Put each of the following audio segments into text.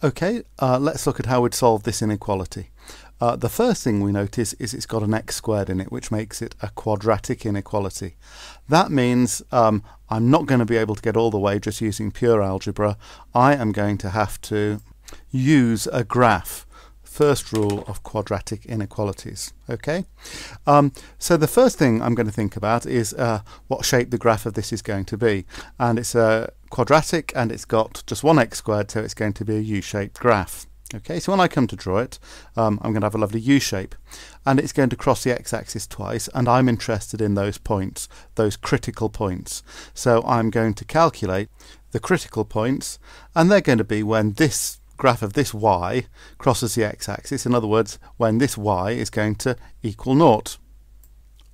Okay, uh, let's look at how we'd solve this inequality. Uh, the first thing we notice is it's got an x squared in it, which makes it a quadratic inequality. That means um, I'm not going to be able to get all the way just using pure algebra. I am going to have to use a graph first rule of quadratic inequalities. Okay, um, so the first thing I'm going to think about is uh, what shape the graph of this is going to be, and it's a quadratic and it's got just one x squared, so it's going to be a u-shaped graph. Okay, so when I come to draw it, um, I'm going to have a lovely U shape, and it's going to cross the x-axis twice, and I'm interested in those points, those critical points. So I'm going to calculate the critical points, and they're going to be when this graph of this y crosses the x-axis. In other words, when this y is going to equal naught,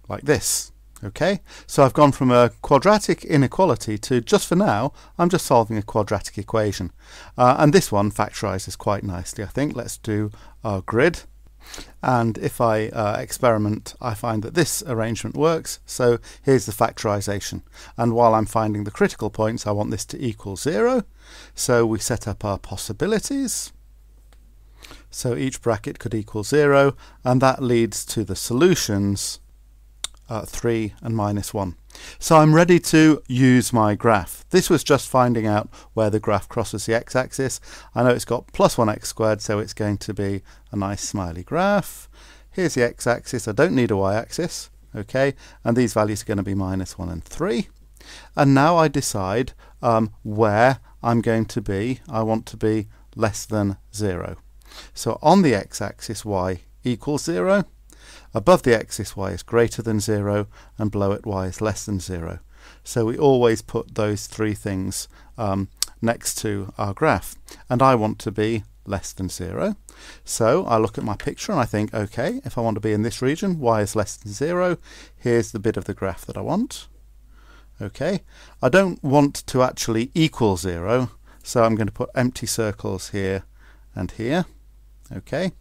like this. Okay, so I've gone from a quadratic inequality to, just for now, I'm just solving a quadratic equation. Uh, and this one factorizes quite nicely, I think. Let's do our grid. And if I uh, experiment, I find that this arrangement works. So here's the factorization. And while I'm finding the critical points, I want this to equal zero. So we set up our possibilities. So each bracket could equal zero, and that leads to the solutions uh, 3 and minus 1. So I'm ready to use my graph. This was just finding out where the graph crosses the x-axis. I know it's got plus 1x squared, so it's going to be a nice smiley graph. Here's the x-axis. I don't need a y-axis. Okay, and these values are going to be minus 1 and 3. And now I decide um, where I'm going to be. I want to be less than 0. So on the x-axis, y equals 0. Above the axis y is greater than 0 and below it y is less than 0. So we always put those three things um, next to our graph. And I want to be less than 0. So I look at my picture and I think, okay, if I want to be in this region, y is less than 0. Here's the bit of the graph that I want. Okay, I don't want to actually equal 0, so I'm going to put empty circles here and here. Okay,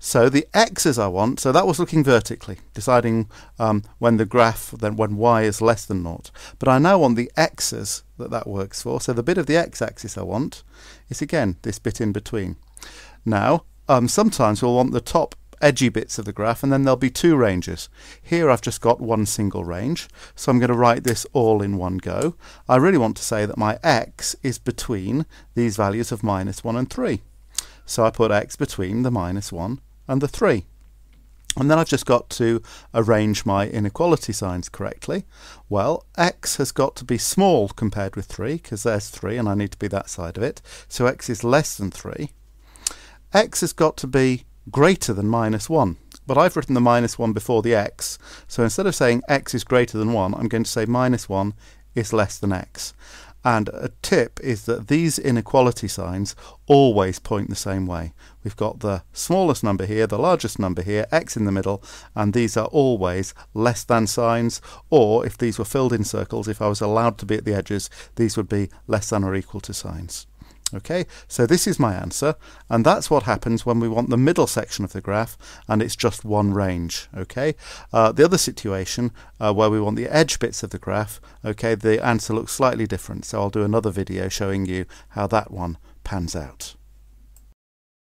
so the x's I want, so that was looking vertically, deciding um, when the graph, then when y is less than naught. But I now want the x's that that works for. So the bit of the x-axis I want is again this bit in between. Now, um, sometimes we'll want the top edgy bits of the graph and then there'll be two ranges. Here I've just got one single range, so I'm going to write this all in one go. I really want to say that my x is between these values of minus 1 and 3. So I put x between the minus 1 and the 3. And then I've just got to arrange my inequality signs correctly. Well, x has got to be small compared with 3, because there's 3 and I need to be that side of it. So x is less than 3. x has got to be greater than minus 1. But I've written the minus 1 before the x. So instead of saying x is greater than 1, I'm going to say minus 1 is less than x. And a tip is that these inequality signs always point the same way. We've got the smallest number here, the largest number here, x in the middle, and these are always less than signs, or if these were filled in circles, if I was allowed to be at the edges, these would be less than or equal to signs. Okay, so this is my answer, and that's what happens when we want the middle section of the graph, and it's just one range. Okay, uh, the other situation uh, where we want the edge bits of the graph, okay, the answer looks slightly different. So I'll do another video showing you how that one pans out.